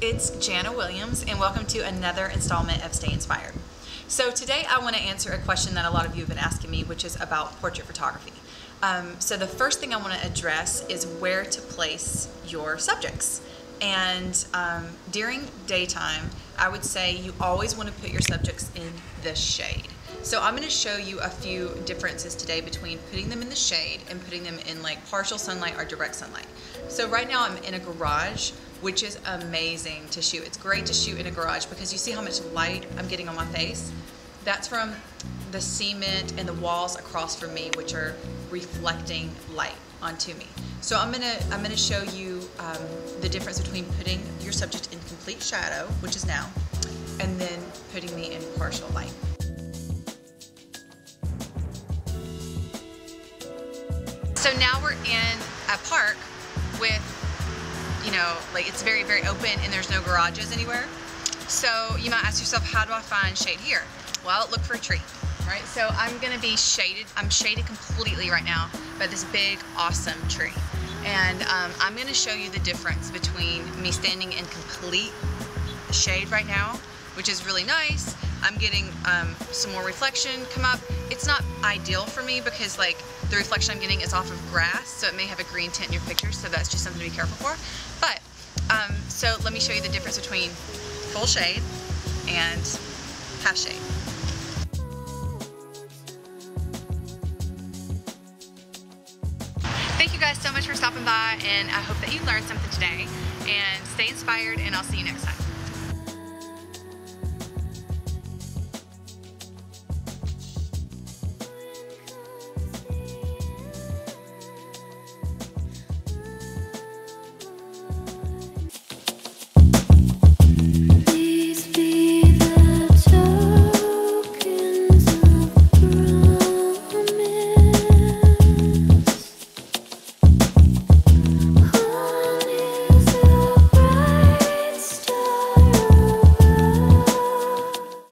it's Jana Williams, and welcome to another installment of Stay Inspired. So, today I want to answer a question that a lot of you have been asking me, which is about portrait photography. Um, so, the first thing I want to address is where to place your subjects. And um, during daytime, I would say you always want to put your subjects in the shade. So I'm going to show you a few differences today between putting them in the shade and putting them in like partial sunlight or direct sunlight. So right now I'm in a garage, which is amazing to shoot. It's great to shoot in a garage because you see how much light I'm getting on my face. That's from the cement and the walls across from me, which are reflecting light onto me. So I'm gonna I'm gonna show you um, the difference between putting your subject in complete shadow, which is now, and then putting me in partial light. So now we're in a park with, you know, like it's very, very open and there's no garages anywhere. So you might ask yourself, how do I find shade here? Well, look for a tree, right? So I'm gonna be shaded, I'm shaded completely right now by this big, awesome tree. And um, I'm gonna show you the difference between me standing in complete shade right now, which is really nice. I'm getting um, some more reflection come up. It's not ideal for me because like the reflection I'm getting is off of grass, so it may have a green tint in your picture, so that's just something to be careful for. But, um, so let me show you the difference between full shade and half shade. Thank you guys so much for stopping by, and I hope that you learned something today. And stay inspired, and I'll see you next time.